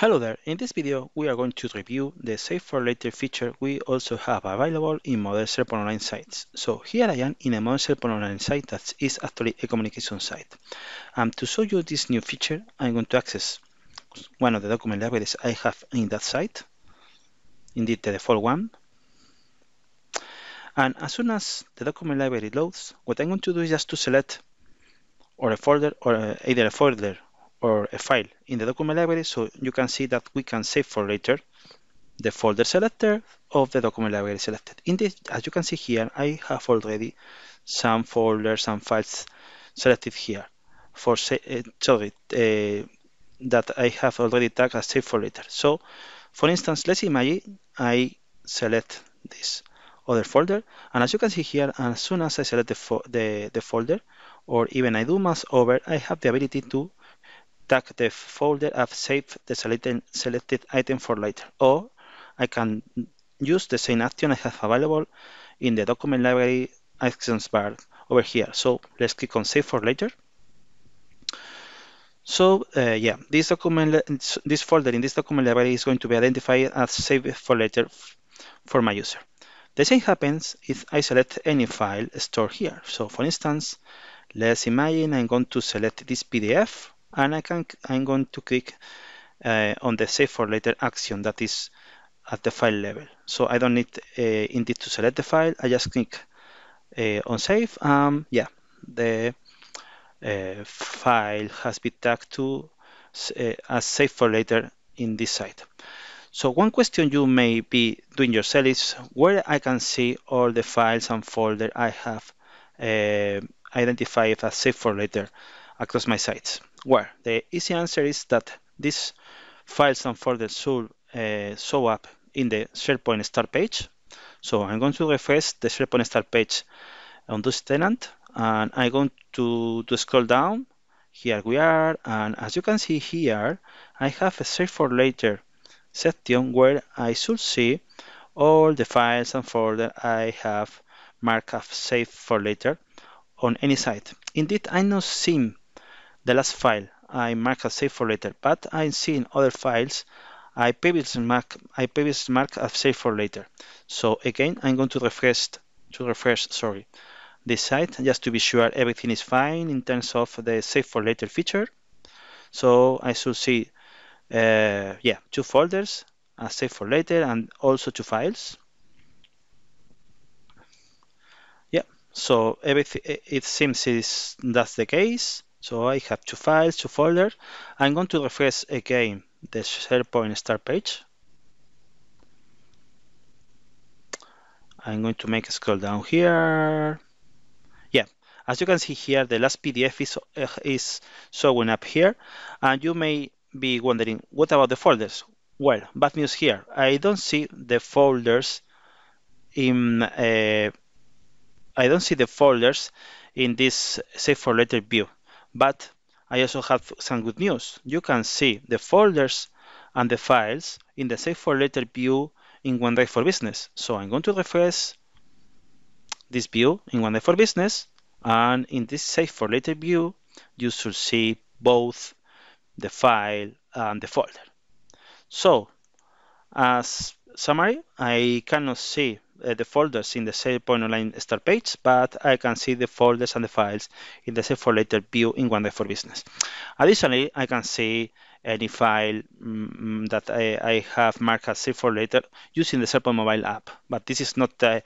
Hello there, in this video we are going to review the Save for Later feature we also have available in modern SharePoint Online sites. So here I am in a modern SharePoint Online site that is actually a communication site. And to show you this new feature, I'm going to access one of the document libraries I have in that site, indeed the default one. And as soon as the document library loads, what I'm going to do is just to select or a folder or uh, either a folder or a file in the document library so you can see that we can save for later the folder selector of the document library selected. In this, as you can see here, I have already some folders and files selected here for uh, sorry uh, that I have already tagged as save for later. So, for instance, let's imagine I select this other folder, and as you can see here, as soon as I select the, the, the folder, or even I do mouse over, I have the ability to tag the folder I've saved the selected, selected item for later. Or I can use the same action I have available in the document library actions bar over here. So let's click on save for later. So uh, yeah, this document, this folder in this document library is going to be identified as save for later for my user. The same happens if I select any file stored here. So for instance, let's imagine I'm going to select this PDF and I can I'm going to click uh, on the save for later action that is at the file level. So I don't need uh, indeed to select the file. I just click uh, on save. Um, yeah, the uh, file has been tagged to uh, as save for later in this site. So one question you may be doing yourself is where I can see all the files and folder I have uh, identified as save for later across my sites. Well, the easy answer is that these files and folders should uh, show up in the SharePoint start page. So I'm going to refresh the SharePoint start page on this tenant and I'm going to, to scroll down. Here we are and as you can see here I have a save for later section where I should see all the files and folders I have marked as save for later on any site. Indeed, I'm not seeing the last file I mark as save for later, but I'm seeing other files I previously mark I previously mark as save for later. So again, I'm going to refresh to refresh sorry this site just to be sure everything is fine in terms of the save for later feature. So I should see uh, yeah two folders as save for later and also two files. Yeah, so everything it seems is that's the case. So I have two files, two folders. I'm going to refresh again the SharePoint start page. I'm going to make a scroll down here. Yeah, as you can see here, the last PDF is, uh, is showing up here. And you may be wondering, what about the folders? Well, bad news here. I don't see the folders in uh, I don't see the folders in this save for later view. But I also have some good news. You can see the folders and the files in the Save for Later view in OneDrive for Business. So I'm going to refresh this view in OneDrive for Business. And in this Save for Later view, you should see both the file and the folder. So as summary, I cannot see uh, the folders in the SharePoint Online start page, but I can see the folders and the files in the Save for Later view in OneDrive for Business. Additionally, I can see any file um, that I, I, have marked as Save for Later using the SharePoint mobile app, but this is not, uh,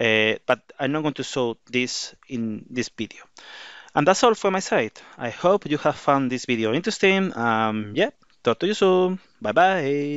uh, but I'm not going to show this in this video. And that's all for my side. I hope you have found this video interesting. Um, yeah, talk to you soon. Bye bye.